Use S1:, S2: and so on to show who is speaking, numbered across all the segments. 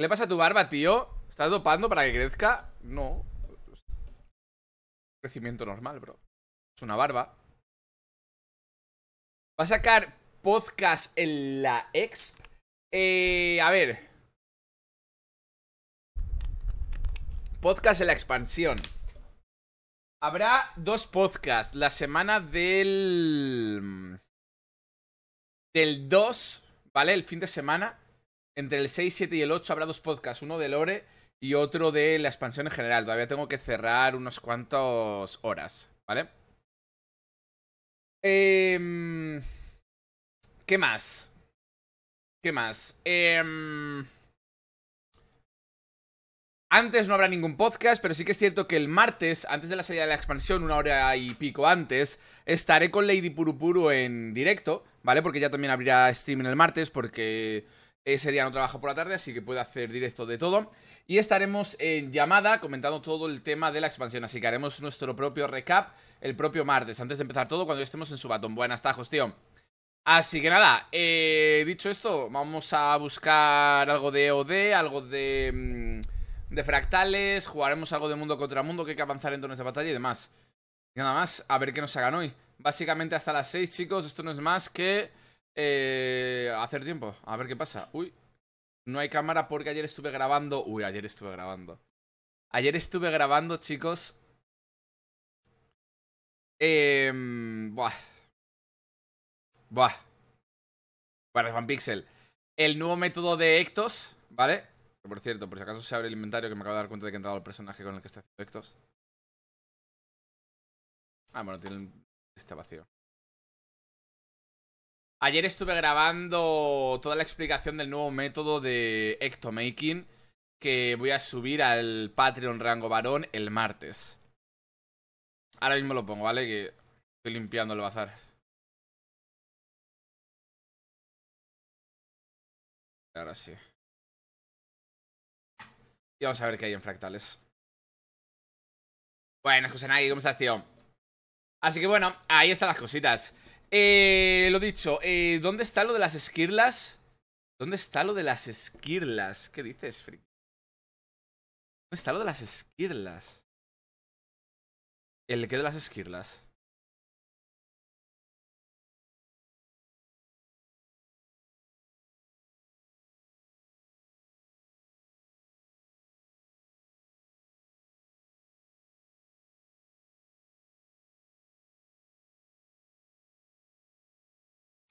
S1: ¿Qué le pasa a tu barba, tío? ¿Estás dopando para que crezca? No. Crecimiento normal, bro. Es una barba. ¿Va a sacar podcast en la Exp? Eh, a ver. Podcast en la expansión. Habrá dos podcasts la semana del... Del 2, ¿vale? El fin de semana. Entre el 6, 7 y el 8 habrá dos podcasts. Uno de Lore y otro de la expansión en general. Todavía tengo que cerrar unos cuantos horas, ¿vale? Eh, ¿Qué más? ¿Qué más? Eh, antes no habrá ningún podcast, pero sí que es cierto que el martes, antes de la salida de la expansión, una hora y pico antes, estaré con Lady Purupuru en directo, ¿vale? Porque ya también abrirá streaming el martes, porque ese día no trabajo por la tarde, así que puedo hacer directo de todo. Y estaremos en llamada comentando todo el tema de la expansión, así que haremos nuestro propio recap el propio martes, antes de empezar todo, cuando estemos en su batón. Buenas tajos, tío. Así que nada, eh, dicho esto, vamos a buscar algo de OD, algo de... Mmm, de fractales, jugaremos algo de mundo contra mundo que hay que avanzar en torneos de batalla y demás. Y nada más, a ver qué nos hagan hoy. Básicamente hasta las 6, chicos, esto no es más que eh, hacer tiempo. A ver qué pasa. Uy, no hay cámara porque ayer estuve grabando... Uy, ayer estuve grabando. Ayer estuve grabando, chicos. Eh, buah. Buah. Para Juan Pixel. El nuevo método de Ectos, ¿vale? por cierto, por si acaso se abre el inventario, que me acabo de dar cuenta de que he entrado el personaje con el que estoy haciendo efectos. Ah, bueno, tiene este vacío. Ayer estuve grabando toda la explicación del nuevo método de Ectomaking que voy a subir al Patreon Rango Varón el martes. Ahora mismo lo pongo, ¿vale? Que estoy limpiando el bazar. Ahora sí. Y vamos a ver qué hay en fractales. Buenas, Kusanagi, ¿cómo estás, tío? Así que bueno, ahí están las cositas. Eh, lo dicho, eh, ¿dónde está lo de las esquirlas? ¿Dónde está lo de las esquirlas? ¿Qué dices, Frick? ¿Dónde está lo de las esquirlas? ¿El qué de las esquirlas?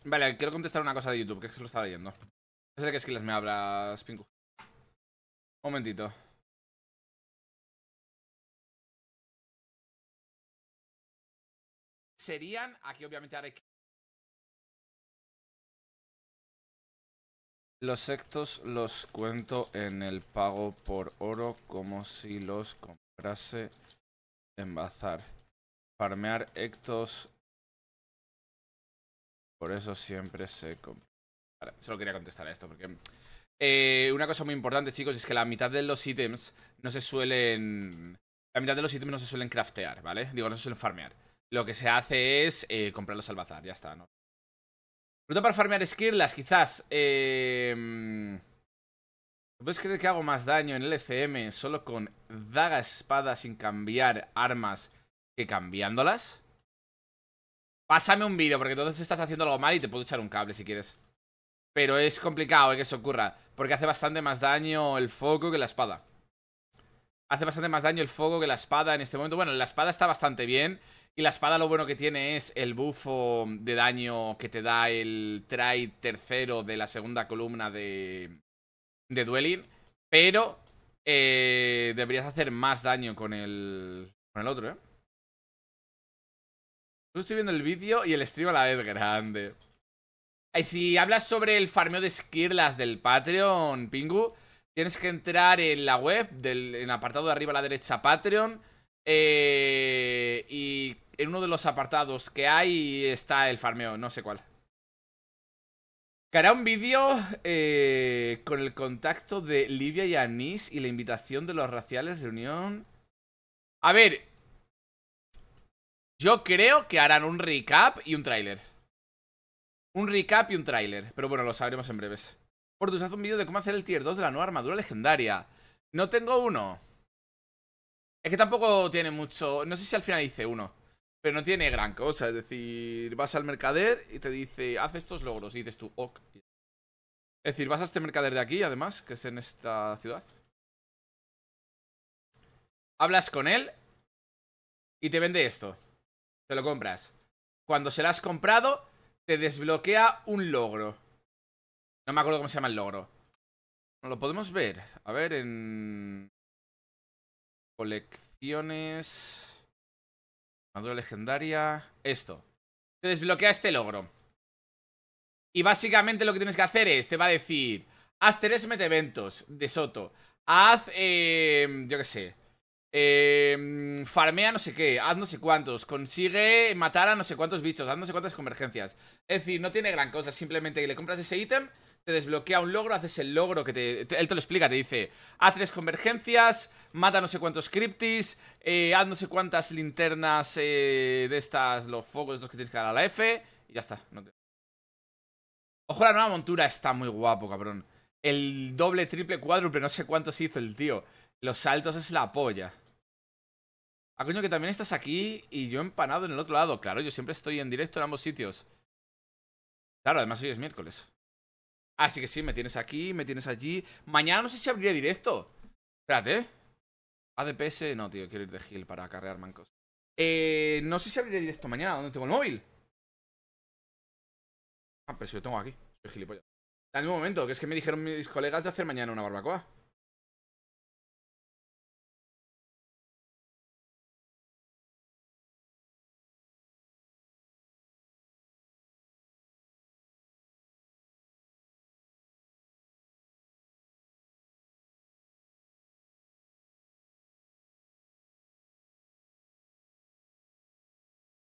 S1: Vale, quiero contestar una cosa de YouTube, que es que lo estaba leyendo. No sé de qué skills me hablas, Pinku. Un momentito. Serían, aquí obviamente haré... Los sectos los cuento en el pago por oro como si los comprase en bazar. Farmear ectos por eso siempre se... Vale, solo quería contestar a esto porque... Eh, una cosa muy importante, chicos, es que la mitad de los ítems no se suelen... La mitad de los ítems no se suelen craftear, ¿vale? Digo, no se suelen farmear. Lo que se hace es eh, comprarlos al bazar, ya está, ¿no? Ruta para farmear skirlas, quizás. Eh... ¿Puedes creer que hago más daño en el LCM solo con daga espada sin cambiar armas que cambiándolas? Pásame un vídeo, porque entonces estás haciendo algo mal y te puedo echar un cable si quieres. Pero es complicado que eso ocurra, porque hace bastante más daño el foco que la espada. Hace bastante más daño el foco que la espada en este momento. Bueno, la espada está bastante bien. Y la espada lo bueno que tiene es el bufo de daño que te da el try tercero de la segunda columna de, de Dueling. Pero eh, deberías hacer más daño con el, con el otro, ¿eh? Estoy viendo el vídeo y el stream a la vez grande. Y si hablas sobre el farmeo de skirlas del Patreon, Pingu, tienes que entrar en la web, del, en el apartado de arriba a la derecha, Patreon. Eh, y en uno de los apartados que hay está el farmeo, no sé cuál. Que hará un vídeo eh, con el contacto de Livia y Anís y la invitación de los raciales, reunión. A ver, yo creo que harán un recap y un tráiler. Un recap y un tráiler. Pero bueno, lo sabremos en breves. Portus, haz un vídeo de cómo hacer el tier 2 de la nueva armadura legendaria. No tengo uno. Es que tampoco tiene mucho... No sé si al final hice uno. Pero no tiene gran cosa. Es decir, vas al mercader y te dice, haz estos logros. Y dices tú, ok. Es decir, vas a este mercader de aquí, además, que es en esta ciudad. Hablas con él y te vende esto. Te lo compras. Cuando se lo has comprado, te desbloquea un logro. No me acuerdo cómo se llama el logro. No lo podemos ver. A ver, en... Colecciones... Armadura legendaria... Esto. Te desbloquea este logro. Y básicamente lo que tienes que hacer es, te va a decir, haz tres eventos de Soto. Haz, eh, yo qué sé, eh, farmea no sé qué, haz no sé cuántos, consigue matar a no sé cuántos bichos, haz no sé cuántas convergencias. Es decir, no tiene gran cosa, simplemente le compras ese ítem, te desbloquea un logro, haces el logro que te, Él te lo explica, te dice, haz tres convergencias, mata no sé cuántos cryptis, eh, haz no sé cuántas linternas eh, de estas, los focos estos que tienes que dar a la F, y ya está. Ojo, la nueva montura está muy guapo, cabrón. El doble, triple, cuádruple, no sé cuántos hizo el tío. Los saltos es la polla. Ah, coño, que también estás aquí y yo empanado en el otro lado. Claro, yo siempre estoy en directo en ambos sitios. Claro, además hoy es miércoles. Así que sí, me tienes aquí, me tienes allí. Mañana no sé si abriré directo. Espérate. ADPS, no, tío, quiero ir de heal para carrear mancos. Eh, no sé si abriré directo mañana. ¿Dónde tengo el móvil? Ah, pero si lo tengo aquí. Soy gilipollas. En un momento, que es que me dijeron mis colegas de hacer mañana una barbacoa.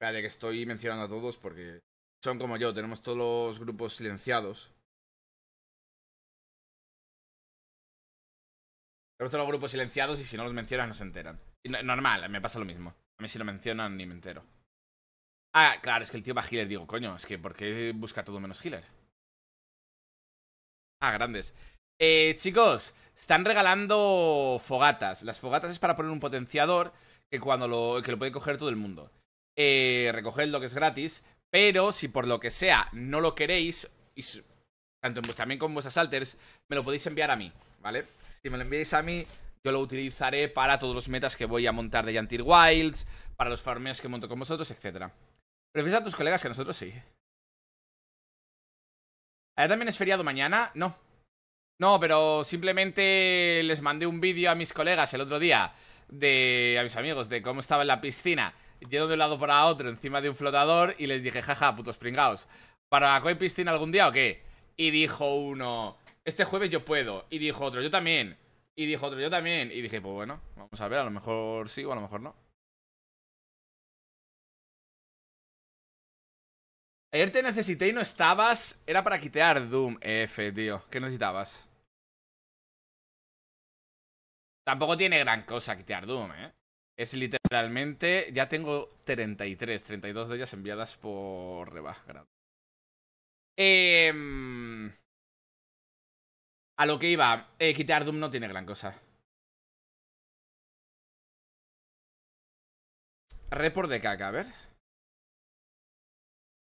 S1: Espérate, que estoy mencionando a todos porque son como yo, tenemos todos los grupos silenciados. Tenemos todos los grupos silenciados y si no los mencionas no se enteran. normal, me pasa lo mismo. A mí si lo mencionan ni me entero. Ah, claro, es que el tío va a healer. Digo, coño, es que ¿por qué busca todo menos healer? Ah, grandes. Eh, chicos, están regalando fogatas. Las fogatas es para poner un potenciador que cuando lo, que lo puede coger todo el mundo eh, lo que es gratis. Pero si por lo que sea no lo queréis, y tanto también con vuestras alters, me lo podéis enviar a mí, ¿vale? Si me lo enviáis a mí, yo lo utilizaré para todos los metas que voy a montar de Yantir Wilds, para los farmeos que monto con vosotros, etc. ¿Prefieres a tus colegas que a nosotros? Sí. ¿Allá también es feriado mañana? No. No, pero simplemente les mandé un vídeo a mis colegas el otro día de a mis amigos de cómo estaba en la piscina yendo de un lado para otro encima de un flotador y les dije, jaja, putos pringaos. ¿Para hay piscina algún día o qué? Y dijo uno, este jueves yo puedo. Y dijo otro, yo también. Y dijo otro, yo también. Y dije, pues bueno, vamos a ver, a lo mejor sí o a lo mejor no. Ayer te necesité y no estabas. Era para quitear Doom F, tío. ¿Qué necesitabas? Tampoco tiene gran cosa quitear Doom, ¿eh? Es literalmente, ya tengo 33, 32 de ellas enviadas por Reba. Eh, a lo que iba, eh, quitar Doom no tiene gran cosa. Report de caca, a ver.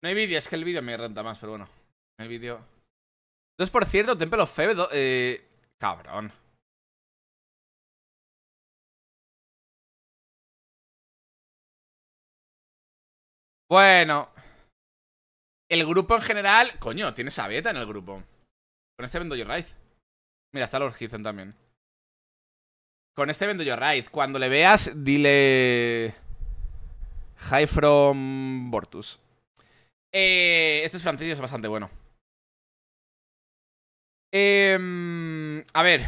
S1: No hay vídeo, es que el vídeo me renta más, pero bueno. No hay vídeo. Entonces, por cierto, Temple of Febe... Eh, cabrón. Bueno. El grupo en general... Coño, tienes a Beta en el grupo. Con este vendo yo Raid. Mira, está Lord Heathen también. Con este vendo yo Raid. Cuando le veas, dile... High from Bortus. Eh, este es francés es bastante bueno. Eh, a ver.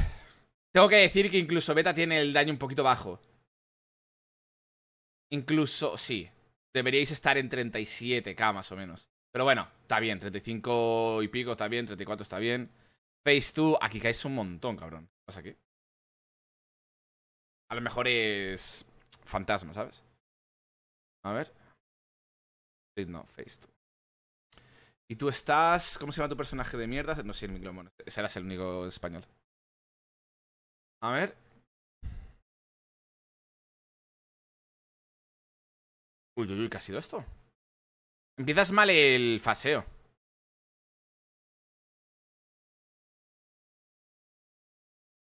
S1: Tengo que decir que incluso Beta tiene el daño un poquito bajo. Incluso, sí. Deberíais estar en 37k más o menos. Pero bueno, está bien. 35 y pico está bien. 34 está bien. Phase 2, aquí caes un montón, cabrón. ¿Qué pasa aquí? A lo mejor es fantasma, ¿sabes? A ver. No, Phase 2. Y tú estás. ¿Cómo se llama tu personaje de mierda? No sé, el micrófono. Ese eras el único español. A ver. Uy, uy, uy, ¿qué ha sido esto? Empiezas mal el faseo.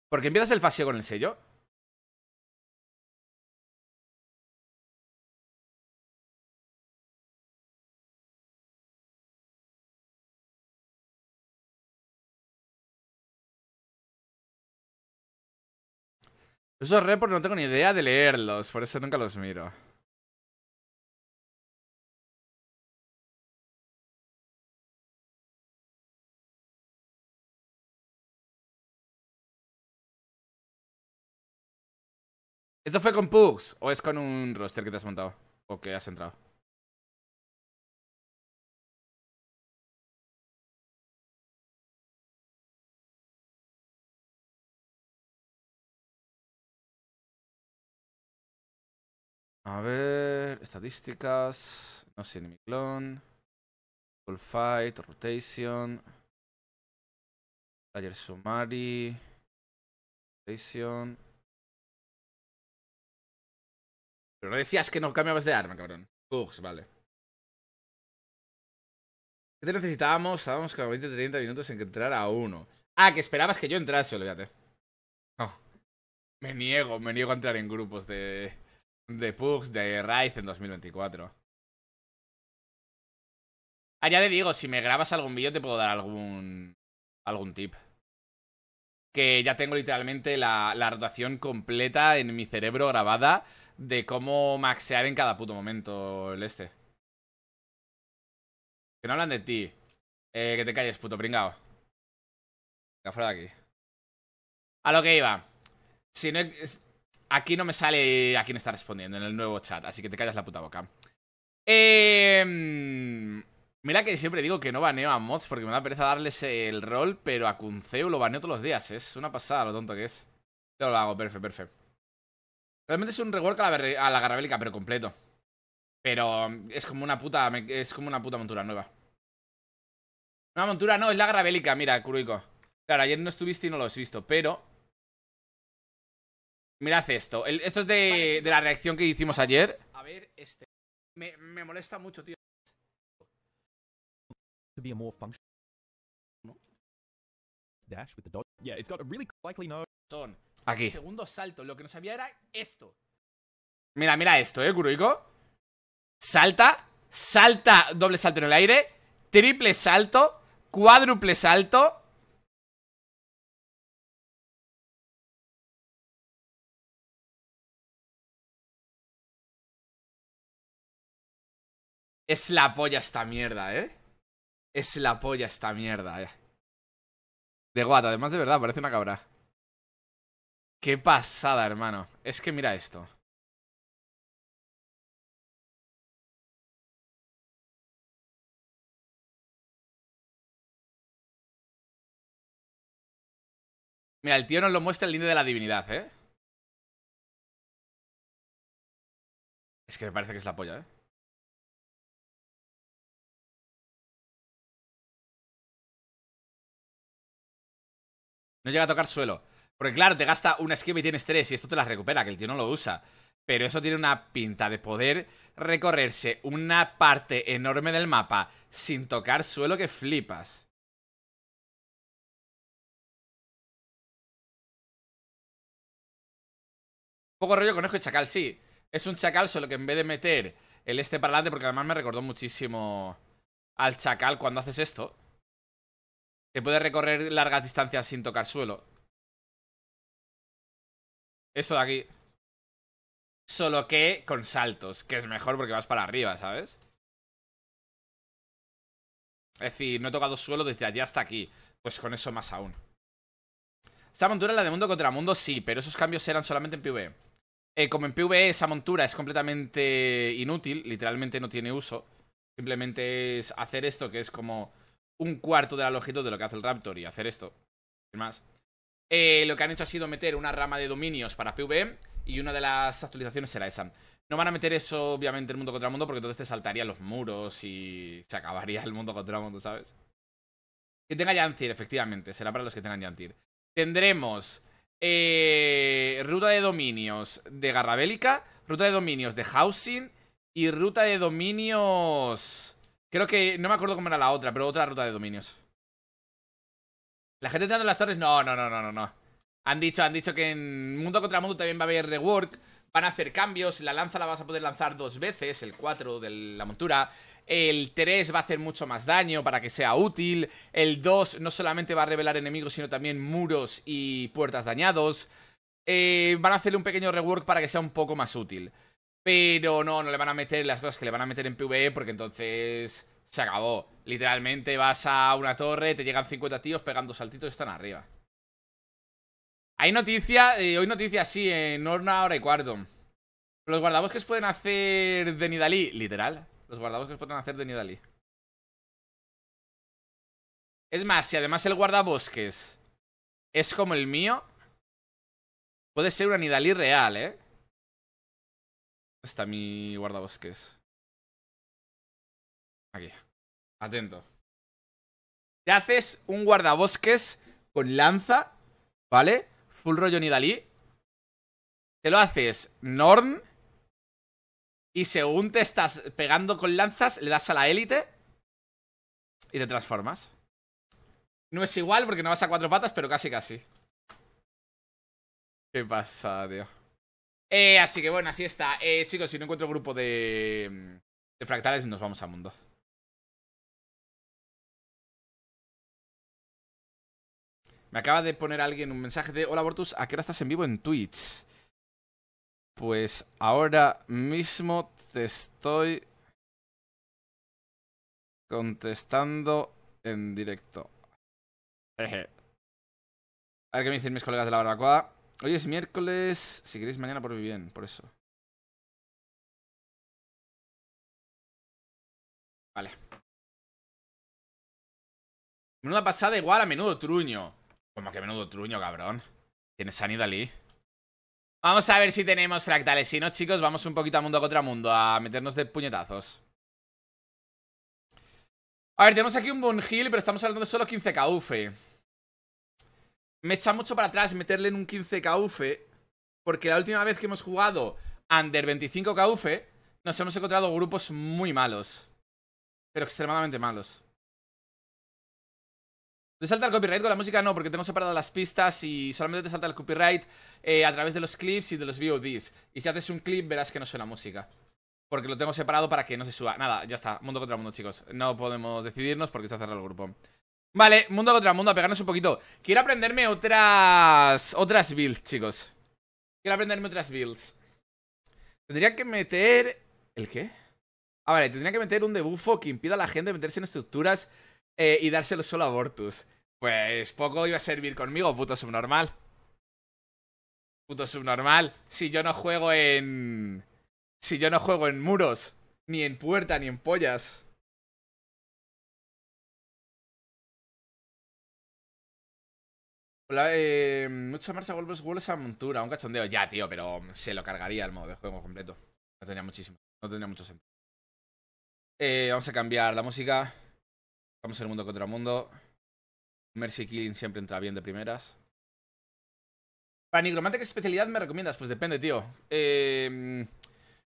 S1: ¿Por qué empiezas el faseo con el sello? Esos reports no tengo ni idea de leerlos, por eso nunca los miro. ¿Esto fue con Pugs o es con un roster que te has montado? ¿O que has entrado? A ver, estadísticas. No sé, enemy clone. Full fight, rotation. Taller Sumari. Rotation. Pero no decías que no cambiabas de arma, cabrón. Pugs, vale. ¿Qué te necesitábamos? Estábamos cada 20-30 minutos en que entrara a uno. Ah, que esperabas que yo entrase, olvídate. No. Me niego, me niego a entrar en grupos de de Pugs de Rise en 2024. Ah, ya te digo, si me grabas algún vídeo te puedo dar algún algún tip. Que ya tengo literalmente la, la rotación completa en mi cerebro grabada de cómo maxear en cada puto momento el este. Que no hablan de ti. Eh, que te calles, puto pringao. Venga, fuera de aquí. A lo que iba. Si no, Aquí no me sale a quién está respondiendo en el nuevo chat, así que te callas la puta boca. Eh, mira que siempre digo que no baneo a mods porque me da pereza darles el rol, pero a Kunceu lo baneo todos los días. Es una pasada lo tonto que es. Yo lo hago, perfecto, perfecto. Realmente es un rework a la, a la garrabélica, pero completo. Pero es como una puta. Es como una puta montura nueva. Una montura no, es la garrabélica, mira, Kuruiko. Claro, ayer no estuviste y no lo has visto, pero Mirad esto. esto es de, de, la reacción que hicimos ayer. A ver, este. Me, me molesta mucho, tío. Son. Aquí. Segundo salto. Lo que no sabía era esto. Mira, mira esto, eh, Kuroiko. Salta. Salta. Doble salto en el aire. Triple salto. Cuádruple salto. Es la polla esta mierda, ¿eh? Es la polla esta mierda, ¿eh? De guata, además de verdad, parece una cabra. Qué pasada, hermano. Es que mira esto. Mira, el tío nos lo muestra el línea de la divinidad, ¿eh? Es que me parece que es la polla, ¿eh? No llega a tocar suelo. Porque claro, te gasta una esquiva y tienes tres y esto te las recupera, que el tío no lo usa. Pero eso tiene una pinta de poder recorrerse una parte enorme del mapa sin tocar suelo que flipas. Un poco rollo conejo y chacal, sí. Es un chacal, solo que en vez de meter el este para adelante, porque además me recordó muchísimo al chacal cuando haces esto. Que puede recorrer largas distancias sin tocar suelo. Eso de aquí. Solo que con saltos, que es mejor porque vas para arriba, ¿sabes? Es decir, no he tocado suelo desde allí hasta aquí. Pues con eso más aún. Esta montura la de mundo contra mundo, sí, pero esos cambios eran solamente en PvE. Eh, como en PvE esa montura es completamente inútil, literalmente no tiene uso. Simplemente es hacer esto que es como un cuarto de la longitud de lo que hace el Raptor y hacer esto. Sin más. Eh, lo que han hecho ha sido meter una rama de dominios para PvE y una de las actualizaciones será esa. No van a meter eso, obviamente, en mundo contra mundo, porque entonces te saltarían los muros y se acabaría el mundo contra mundo, ¿sabes? Que tenga Yantir, efectivamente. Será para los que tengan Yantir. Tendremos eh, ruta de dominios de Garrabélica, ruta de dominios de Housing y ruta de dominios... Creo que... No me acuerdo cómo era la otra, pero otra ruta de dominios. La gente entrando en las torres... No, no, no, no, no, no. Han dicho, han dicho que en Mundo contra Mundo también va a haber rework. Van a hacer cambios. La lanza la vas a poder lanzar dos veces, el 4 de la montura. El 3 va a hacer mucho más daño para que sea útil. El 2 no solamente va a revelar enemigos, sino también muros y puertas dañados. Eh, van a hacerle un pequeño rework para que sea un poco más útil. Pero no, no le van a meter las cosas que le van a meter en PvE porque entonces se acabó. Literalmente vas a una torre, te llegan 50 tíos pegando saltitos y están arriba. Hay noticia, eh, hoy noticia sí, en una hora y cuarto. Los guardabosques pueden hacer de Nidalí, literal. Los guardabosques pueden hacer de Nidalí. Es más, si además el guardabosques es como el mío, puede ser una Nidalí real, ¿eh? Está mi guardabosques? Aquí. Atento. Te haces un guardabosques con lanza, ¿vale? Full rollo Nidalí. Te lo haces Norn. Y según te estás pegando con lanzas, le das a la élite. Y te transformas. No es igual porque no vas a cuatro patas, pero casi casi. ¿Qué pasa, tío? Eh, así que bueno, así está. Eh, chicos, si no encuentro grupo de, de fractales, nos vamos al mundo. Me acaba de poner alguien un mensaje de Hola Bortus, ¿a qué hora estás en vivo en Twitch? Pues ahora mismo te estoy contestando en directo. A ver qué me dicen mis colegas de la barbacoa. Hoy es miércoles. Si queréis mañana por bien, por eso. Vale. Menuda pasada igual a menudo truño. Como que menudo truño, cabrón. Tienes a Nidalí. Vamos a ver si tenemos fractales. Si no, chicos, vamos un poquito a mundo contra mundo. A meternos de puñetazos. A ver, tenemos aquí un buen heal, pero estamos hablando de solo 15 KUF. Me echa mucho para atrás meterle en un 15 KUF. Porque la última vez que hemos jugado under 25 KUF, nos hemos encontrado grupos muy malos. Pero extremadamente malos. ¿Te salta el copyright con la música? No, porque tengo separado las pistas y solamente te salta el copyright eh, a través de los clips y de los VODs. Y si haces un clip verás que no suena música. Porque lo tengo separado para que no se suba. Nada, ya está. Mundo contra mundo, chicos. No podemos decidirnos porque se ha cerrado el grupo. Vale, mundo contra mundo, a pegarnos un poquito. Quiero aprenderme otras... Otras builds, chicos. Quiero aprenderme otras builds. Tendría que meter... ¿El qué? Ah, vale, tendría que meter un debufo que impida a la gente meterse en estructuras eh, y dárselo solo a Vortus. Pues poco iba a servir conmigo, puto subnormal. Puto subnormal. Si yo no juego en... Si yo no juego en muros, ni en puerta, ni en pollas. Hola, eh, mucha marcha golpes vuelves a montura, un cachondeo. Ya, tío, pero se lo cargaría el modo de juego completo. No tenía muchísimo. No tendría mucho sentido. Eh, vamos a cambiar la música. Vamos en el mundo contra mundo. Mercy Killing siempre entra bien de primeras. Para Nigromante, ¿qué especialidad me recomiendas? Pues depende, tío. Eh,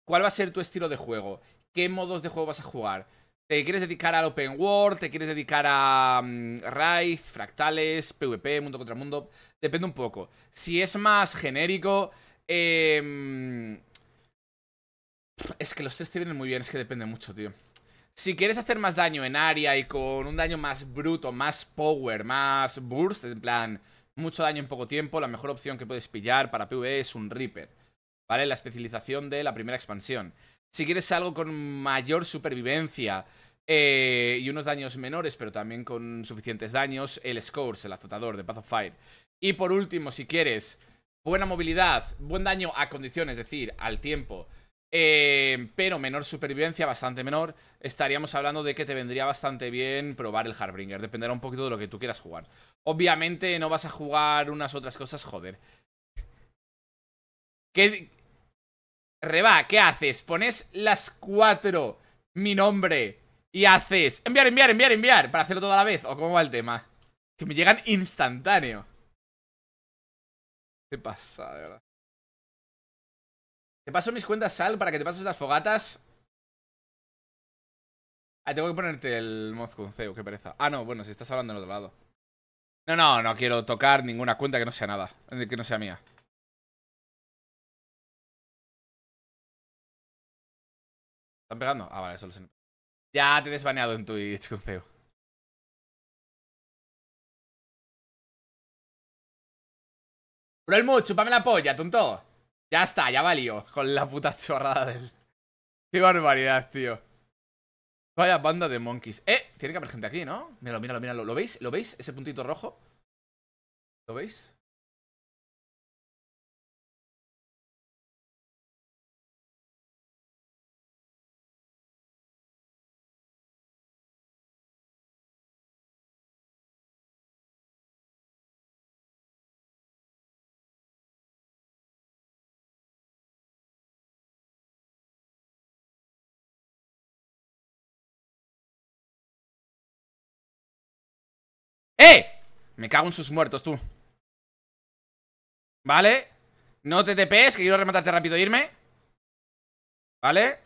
S1: ¿Cuál va a ser tu estilo de juego? ¿Qué modos de juego vas a jugar? ¿Te quieres dedicar al open world? ¿Te quieres dedicar a um, fractales, PvP, mundo contra mundo? Depende un poco. Si es más genérico... Eh, es que los test te vienen muy bien, es que depende mucho, tío. Si quieres hacer más daño en área y con un daño más bruto, más power, más burst, en plan, mucho daño en poco tiempo, la mejor opción que puedes pillar para PvE es un Reaper. ¿Vale? La especialización de la primera expansión. Si quieres algo con mayor supervivencia eh, y unos daños menores, pero también con suficientes daños, el Scores, el azotador de Path of Fire. Y por último, si quieres buena movilidad, buen daño a condiciones, es decir, al tiempo, eh, pero menor supervivencia, bastante menor, estaríamos hablando de que te vendría bastante bien probar el Harbringer. Dependerá un poquito de lo que tú quieras jugar. Obviamente no vas a jugar unas otras cosas, joder. ¿Qué, Reba, ¿qué haces? Pones las cuatro, mi nombre, y haces enviar, enviar, enviar, enviar, para hacerlo toda la vez. ¿O cómo va el tema? Que me llegan instantáneo. ¿Qué pasa, de verdad? Te paso mis cuentas, Sal, para que te pases las fogatas. Ah, tengo que ponerte el CEO, qué pereza. Ah, no, bueno, si estás hablando en otro lado. No, no, no quiero tocar ninguna cuenta que no sea nada. Que no sea mía. ¿Están pegando? Ah, vale, eso lo sé. Ya te he desbaneado en Twitch con CEO. Bro, el mood, chupame la polla, tonto. Ya está, ya valió. Con la puta chorrada del... Qué barbaridad, tío. Vaya banda de monkeys. Eh, tiene que haber gente aquí, ¿no? Míralo, míralo, míralo. ¿Lo veis? ¿Lo veis? Ese puntito rojo. ¿Lo veis? ¡Eh! Me cago en sus muertos, tú ¿Vale? No te TPs, que quiero rematarte rápido e irme ¿Vale?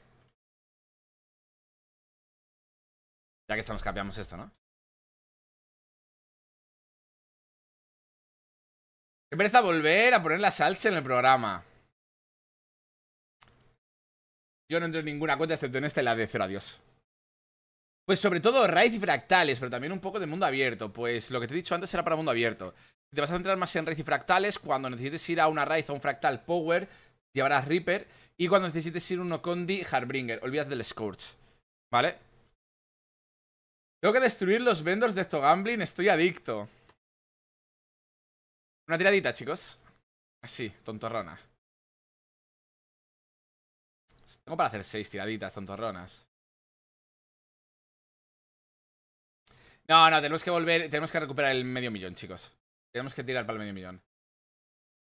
S1: Ya que estamos, cambiamos esto, ¿no? Qué pereza volver a poner la salsa en el programa Yo no entro en ninguna cuenta excepto en esta y la de cero adiós pues sobre todo raíz y fractales, pero también un poco de mundo abierto. Pues lo que te he dicho antes era para mundo abierto. Te vas a centrar más en raíz y fractales, cuando necesites ir a una raíz o un fractal power, llevarás Reaper. Y cuando necesites ir a un Okondi, Harbringer. Olvídate del Scourge. ¿Vale? Tengo que destruir los vendors de esto gambling. Estoy adicto. Una tiradita, chicos. Así, tontorrona. Tengo para hacer seis tiraditas tontorronas. No, no, tenemos que volver, tenemos que recuperar el medio millón, chicos. Tenemos que tirar para el medio millón.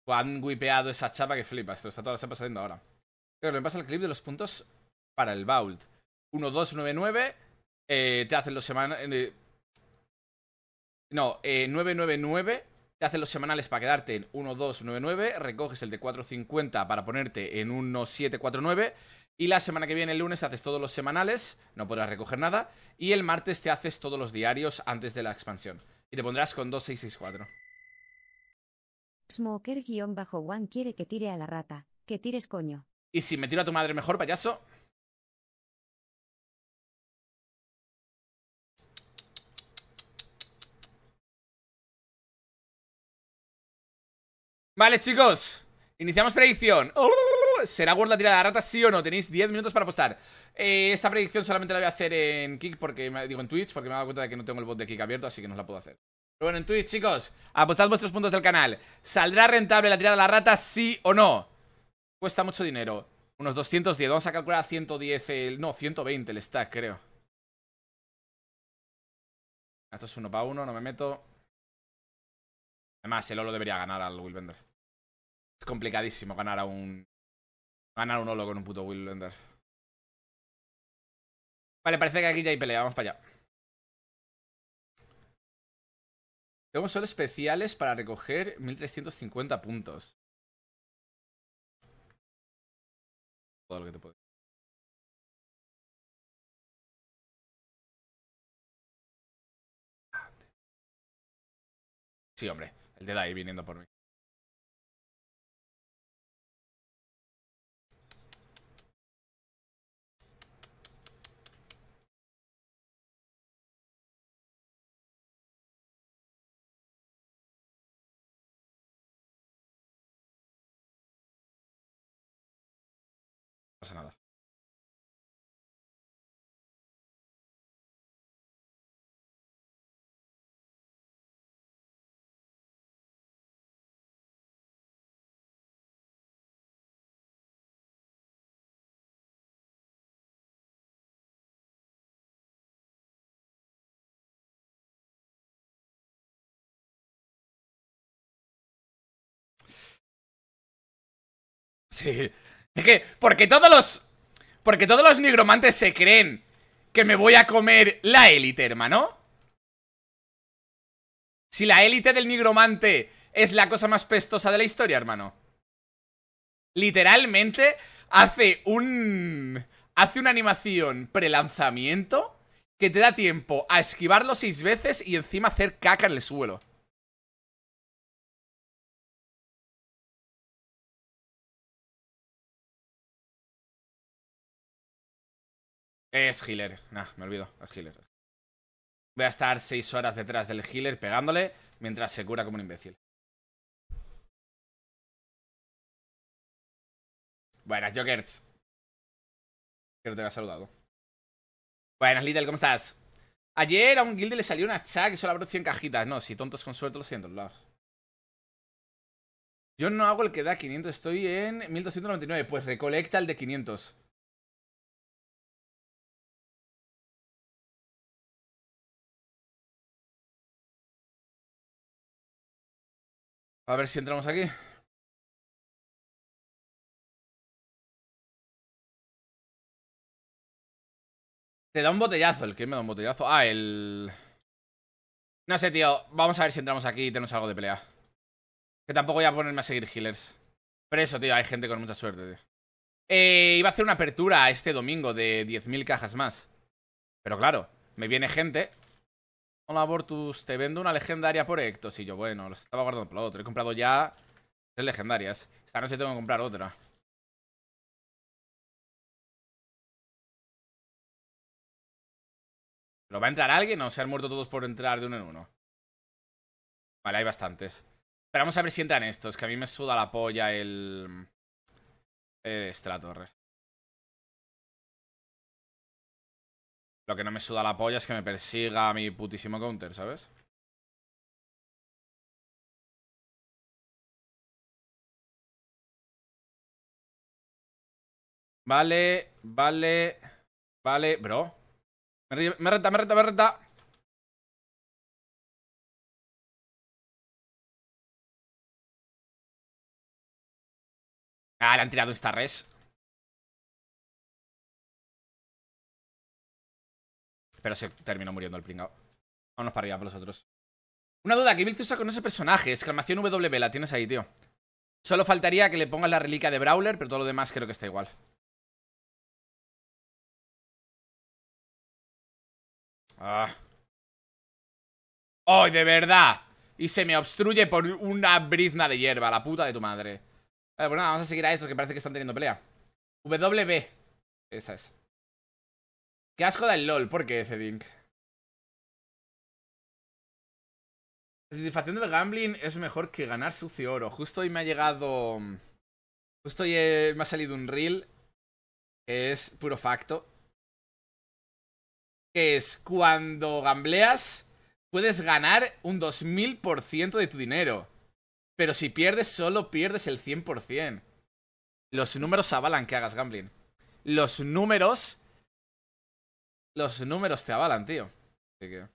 S1: Han wipeado esa chapa que flipa. Esto está toda la chapa saliendo ahora. Pero me pasa el clip de los puntos para el Vault. 1, 2, 9, 9. Eh, te hacen los semanales. Eh, no, eh, 9, 9, 9. Te hacen los semanales para quedarte en 1, 2, 9, 9. Recoges el de 450 para ponerte en 1, 7, 4, 9. Y la semana que viene, el lunes, haces todos los semanales, no podrás recoger nada. Y el martes te haces todos los diarios antes de la expansión. Y te pondrás con 2664.
S2: Smoker-One quiere que tire a la rata. Que tires coño.
S1: Y si me tiro a tu madre mejor, payaso. Vale, chicos. Iniciamos predicción. ¿Será World la tirada de rata, sí o no? Tenéis 10 minutos para apostar. Eh, esta predicción solamente la voy a hacer en Kick, porque digo en Twitch, porque me he dado cuenta de que no tengo el bot de Kick abierto, así que no la puedo hacer. Pero bueno, en Twitch, chicos, apostad vuestros puntos del canal. ¿Saldrá rentable la tirada de la rata, sí o no? Cuesta mucho dinero. Unos 210. Vamos a calcular 110 el... No, 120 el stack, creo. Esto es uno para uno, no me meto. Además, el Olo debería ganar al Willbender. Es complicadísimo ganar a un Ganar un holo con un puto Will Blender. Vale, parece que aquí ya hay pelea. Vamos para allá. Tenemos solo especiales para recoger 1350 puntos. Todo lo que te puedo. Sí, hombre. El de ahí viniendo por mí. pasa nada. Sí, Es que, porque todos los... Porque todos los nigromantes se creen que me voy a comer la élite, hermano. Si la élite del nigromante es la cosa más pestosa de la historia, hermano. Literalmente hace un... Hace una animación pre-lanzamiento que te da tiempo a esquivarlo seis veces y encima hacer caca en el suelo. Es healer. Nah, me olvido. Es healer. Voy a estar seis horas detrás del healer pegándole mientras se cura como un imbécil. Buenas, Jokerts. Que no te había saludado. Buenas, Little, ¿cómo estás? Ayer a un guilde le salió una chat que solo abrió 100 cajitas. No, si tontos con suerte los 100 lados. Yo no hago el que da 500, estoy en 1299. Pues recolecta el de 500. A ver si entramos aquí. Te da un botellazo. ¿El que me da un botellazo? Ah, el... No sé, tío. Vamos a ver si entramos aquí y tenemos algo de pelea. Que tampoco voy a ponerme a seguir healers. Pero eso, tío, hay gente con mucha suerte, tío. Eh, iba a hacer una apertura este domingo de 10.000 cajas más. Pero claro, me viene gente. Hola, Bortus, te vendo una legendaria por Ectos. Y yo, bueno, los estaba guardando lo otro. He comprado ya tres legendarias. Esta noche tengo que comprar otra. ¿Pero va a entrar alguien o se han muerto todos por entrar de uno en uno? Vale, hay bastantes. Pero vamos a ver si entran estos, que a mí me suda la polla el... El Stratorre. Lo que no me suda la polla es que me persiga mi putísimo counter, ¿sabes? Vale, vale, vale, bro. Me reta, me reta, me reta. Ah, le han tirado esta res. Pero se terminó muriendo el pringao. Vámonos para arriba, por los otros. Una duda, ¿qué usa con ese personaje? Exclamación W, la tienes ahí, tío. Solo faltaría que le pongas la reliquia de Brawler, pero todo lo demás creo que está igual. Ah. ¡Ay, de verdad! Y se me obstruye por una brizna de hierba, la puta de tu madre. Vale, pues nada, vamos a seguir a estos que parece que están teniendo pelea. W. Esa es. Qué asco da el LOL, ¿por qué, Cedink? La satisfacción del gambling es mejor que ganar sucio oro. Justo hoy me ha llegado... Justo hoy me ha salido un reel que es puro facto es cuando gambleas puedes ganar un 2000% de tu dinero. Pero si pierdes, solo pierdes el 100%. Los números avalan que hagas gambling. Los números... Los números te avalan, tío. Así que...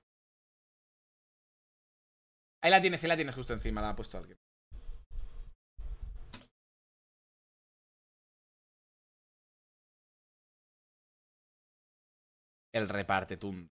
S1: Ahí la tienes, ahí la tienes justo encima, la ha puesto alguien. el repartetún.